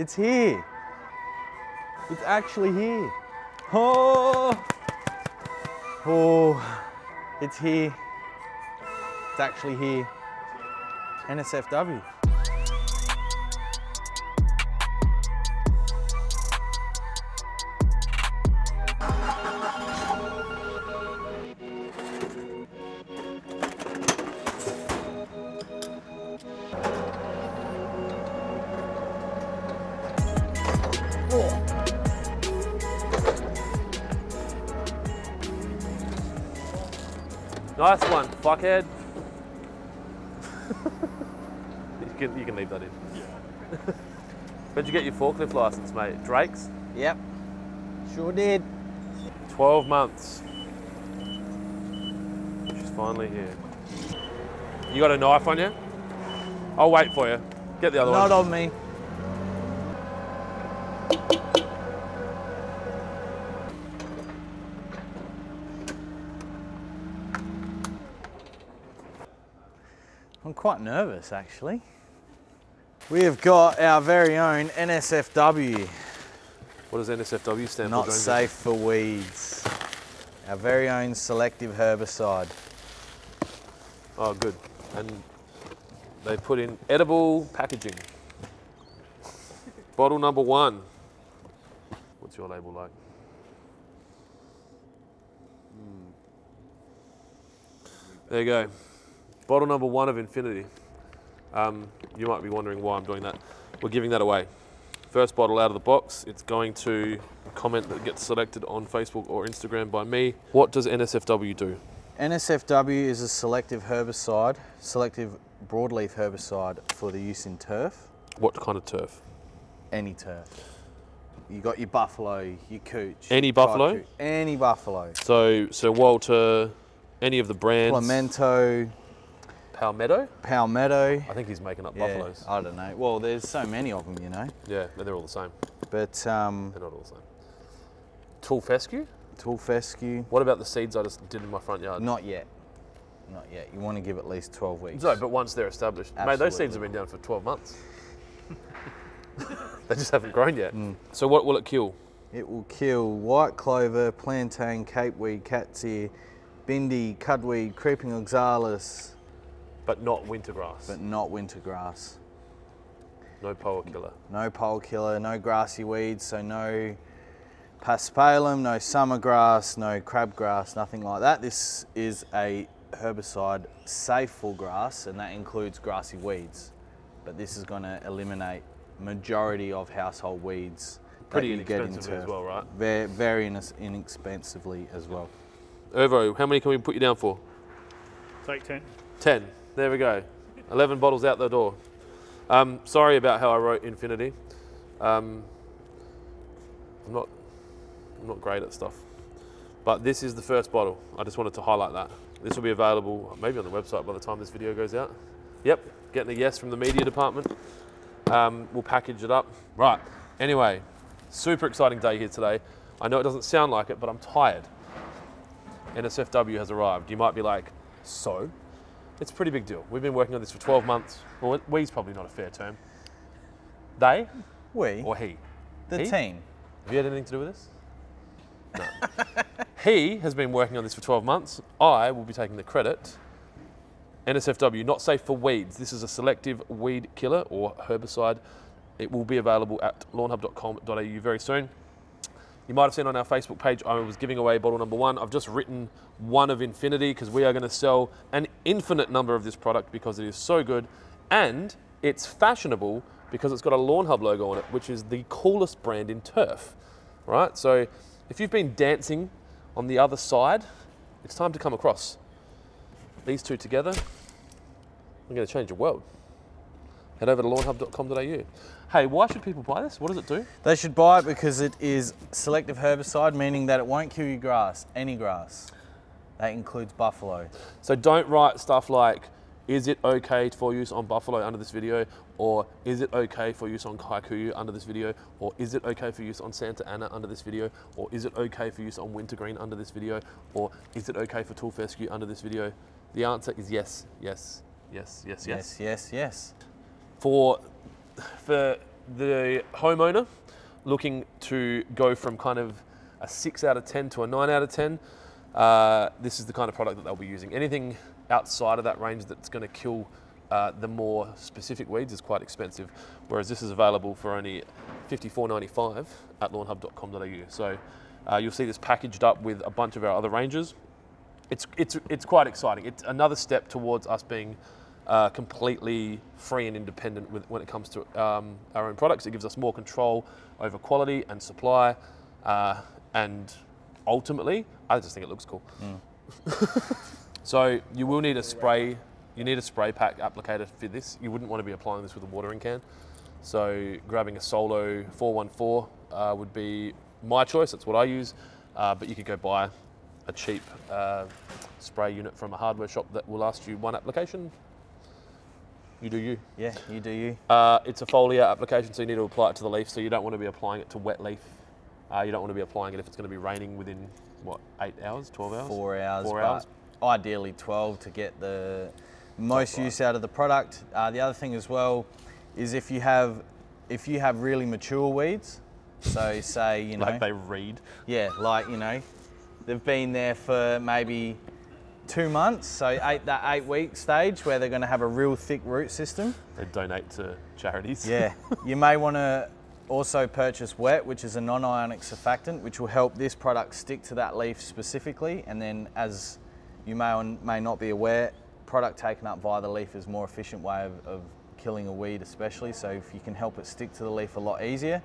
It's here. It's actually here. Oh, oh, it's here. It's actually here. NSFW. Nice one, fuckhead. you, can, you can leave that in. Yeah. Where'd you get your forklift license, mate? Drake's? Yep. Sure did. 12 months. She's finally here. You got a knife on you? I'll wait for you. Get the other Not one. Not on me. I'm quite nervous actually. We have got our very own NSFW, What does NSFW stand not for? Jonesy? safe for weeds. Our very own selective herbicide. Oh, good. And they put in edible packaging. Bottle number one. What's your label like? Hmm. There you go. Bottle number one of Infinity. Um, you might be wondering why I'm doing that. We're giving that away. First bottle out of the box. It's going to a comment that gets selected on Facebook or Instagram by me. What does NSFW do? NSFW is a selective herbicide, selective broadleaf herbicide for the use in turf, What kind of turf? any turf. You got your buffalo, your cooch. Any buffalo? cooch, Any buffalo. So, so Walter, any of the brands? Plemento, Palmetto? Palmetto. I think he's making up Yeah, buffaloes. I don't know. Well, there's so many of them, you know. Yeah, but they're all the same. But um, They're not all the same. Tool fescue? tall fescue, What about the seeds I just did in my front yard? not yet. Not yet. You want to give at least 12 weeks. No, but once they're established. Mate, those seeds have been down for 12 months. they just haven't grown yet. Mm. So what will it kill? It will kill white clover, plantain, capeweed, cat's ear, bindi, cudweed, creeping oxalis, But not winter grass. but not winter grass. no Poa killer. No Poa killer, no grassy weeds, so no paspalum, no summer grass, no crabgrass, nothing like that. This is a herbicide safe for grass, and that includes grassy weeds. But this is going to eliminate majority of household weeds. that Pretty you get in inexpensively as well, right? Very, very inex- inexpensively as well. Ervo, how many can we put you down for? Take 10. 10. There we go. 11 bottles out the door. Um, sorry about how I wrote Infinity. Um, I'm not, I'm not great at stuff. But this is the first bottle. I just wanted to highlight that. This will be available maybe on the website by the time this video goes out. Yep, getting a yes from the media department. Um, we'll package it up. Right. Anyway, super exciting day here today. I know it doesn't sound like it, but I'm tired. NSFW has arrived. You might be like, so? It's a pretty big deal. We've been working on this for 12 months. Well, we's probably not a fair term. They We, or he? the he? team. Have you had anything to do with this? No. he has been working on this for 12 months. I will be taking the credit. NSFW, not safe for weeds. This is a selective weed killer or herbicide. It will be available at lawnhub.com.au very soon. You might have seen on our Facebook page, I was giving away bottle number one. I've just written one of infinity because we are going to sell an infinite number of this product because it is so good and it's fashionable because it's got a Lawn Hub logo on it, which is the coolest brand in turf, right? So if you've been dancing on the other side, it's time to come across. These two together, we're going to change the world. Head over to lawnhub.com.au. Hey, why should people buy this? What does it do? They should buy it because it is selective herbicide, meaning that it won't kill your grass, any grass. That includes buffalo. So don't write stuff like, is it okay for use on buffalo under this video? Or is it okay for use on Kikuyu under this video? Or is it okay for use on Santa Ana under this video? Or is it okay for use on Wintergreen under this video? Or is it okay for Tall Fescue under this video? The answer is yes, yes, yes, yes, yes. Yes, yes, yes. For, for the homeowner looking to go from kind of a six out of 10 to a nine out of 10, uh, this is the kind of product that they'll be using. Anything outside of that range that's going to kill uh, the more specific weeds is quite expensive, whereas this is available for only $54.95 at lawnhub.com.au. So uh, you'll see this packaged up with a bunch of our other ranges. It's, it's, it's quite exciting. It's another step towards us being uh, completely free and independent with, when it comes to um, our own products. It gives us more control over quality and supply, uh, and ultimately, I just think it looks cool. so you will need a spray. You need a spray pack applicator for this. You wouldn't want to be applying this with a watering can. So grabbing a Solo 414 uh, would be my choice. That's what I use. Uh, but you could go buy a cheap uh, spray unit from a hardware shop that will last you one application. You do you. Yeah, you do you. Uh, it's a foliar application, so you need to apply it to the leaf. So you don't want to be applying it to wet leaf. Uh, you don't want to be applying it if it's going to be raining within what eight hours, twelve hours, Four hours. Four hours. Ideally 12 to get the most right. use out of the product. Uh, the other thing as well is if you have if you have really mature weeds, so say you know Like they read. Yeah, like you know, they've been there for maybe two months, so eight that eight week stage where they're going to have a real thick root system. They donate to charities. Yeah, you may want to also purchase wet, which is a non-ionic surfactant, which will help this product stick to that leaf specifically. And then, as you may or may not be aware, product taken up via the leaf is a more efficient way of, of killing a weed, especially. So if you can help it stick to the leaf a lot easier,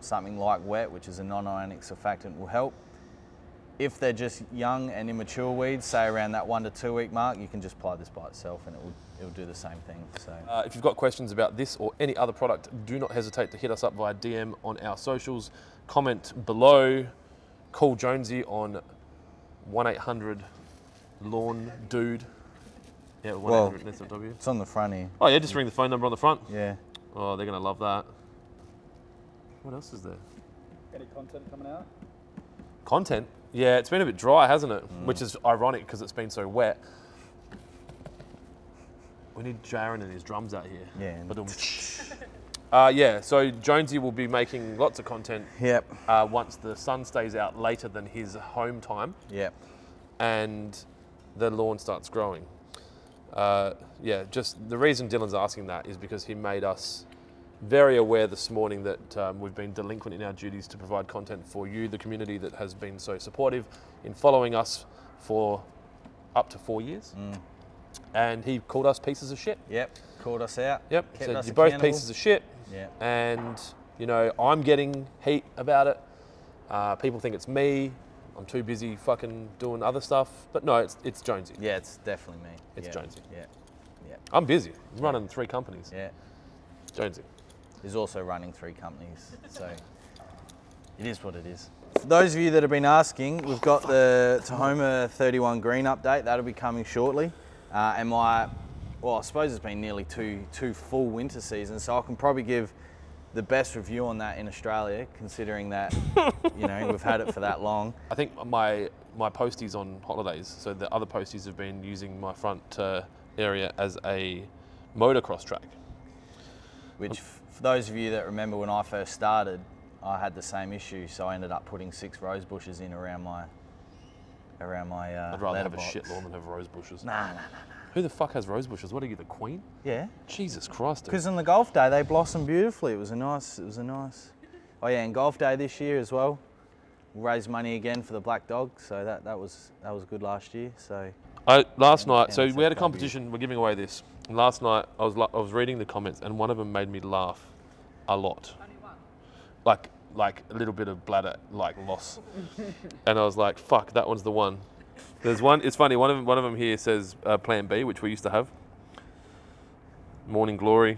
something like wet, which is a non-ionic surfactant, will help. If they're just young and immature weeds, say around that one to two week mark, you can just apply this by itself and it will, it will do the same thing. So. Uh, if you've got questions about this or any other product, do not hesitate to hit us up via DM on our socials. Comment below. Call Jonesy on 1 800 Lawn Dude. Yeah, 1 800 SFW. It's on the front here. Oh, yeah, just ring the phone number on the front. Yeah. Oh, they're going to love that. What else is there? Any content coming out? Content? Yeah, it's been a bit dry, hasn't it? Which is ironic because it's been so wet. We need Jaron and his drums out here. Yeah, uh, yeah, so Jonesy will be making lots of content Yep. uh, once the sun stays out later than his home time Yep. and the lawn starts growing. Uh, yeah, just the reason Dylan's asking that is because he made us very aware this morning that um, we've been delinquent in our duties to provide content for you, the community that has been so supportive in following us for up to four years. And he called us pieces of shit. Yep. Called us out. Yep, said you're both pieces of shit. Yeah. And, you know, I'm getting heat about it. Uh, people think it's me. I'm too busy fucking doing other stuff. But no, it's, it's Jonesy. Yeah, it's definitely me. It's yeah. Jonesy. Yeah. Yeah. I'm busy. I'm running three companies. Yeah. Jonesy. He's also running three companies, so it is what it is. For those of you that have been asking, we've got the Tahoma 31 Green update. That'll be coming shortly. Uh, and my, well, I suppose it's been nearly two two full winter seasons, so I can probably give the best review on that in Australia, considering that you know we've had it for that long. I think my my posties on holidays, so the other posties have been using my front uh, area as a motocross track. Which, for those of you that remember when I first started, I had the same issue, so I ended up putting six rose bushes in around my around my uh, I'd rather have a shit lawn than have rose bushes. Nah, nah, nah. Who the fuck has rose bushes? What are you, the queen? Yeah, Jesus Christ. because on the golf day they blossomed beautifully. It was a nice. It was a nice. Oh yeah, and golf day this year as well. We'll raise money again for the black dog, so that that was that was good last year. So I, last night, so we had a competition. We're giving away this. And last night, I was I was reading the comments, and one of them made me laugh a lot. Like like a little bit of bladder like loss, and I was like, "Fuck, that one's the one." There's one. It's funny. One of them, one of them here says uh, Plan B, which we used to have. Morning Glory.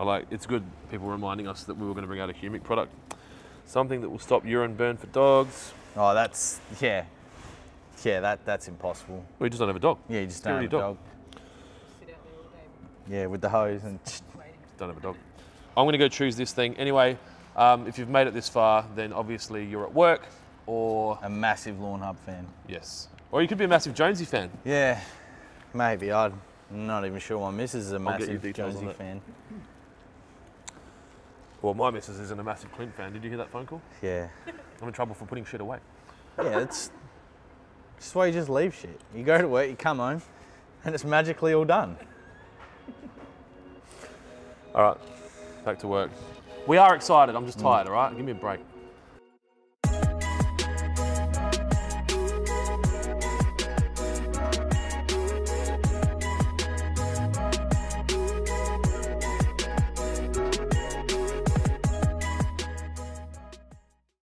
I like. It's good. People reminding us that we were going to bring out a humic product, something that will stop urine burn for dogs. oh, that's yeah, yeah. That that's impossible. We just don't have a dog. Yeah, you just don't have a dog. dog. sit out there all day Yeah, with the hose and. Don't have a dog. I'm going to go choose this thing. Anyway, um, if you've made it this far, then obviously you're at work or, a massive lawn hub fan. yes. Or you could be a massive Jonesy fan. Yeah, maybe I'm Not even sure my missus is a massive Jonesy fan. Well, my missus isn't a massive Clint fan. Did you hear that phone call? Yeah. I'm in trouble for putting shit away. Yeah, it's just why you just leave shit. You go to work, you come home, and it's magically all done. All right, back to work. We are excited. I'm just tired. All right, give me a break.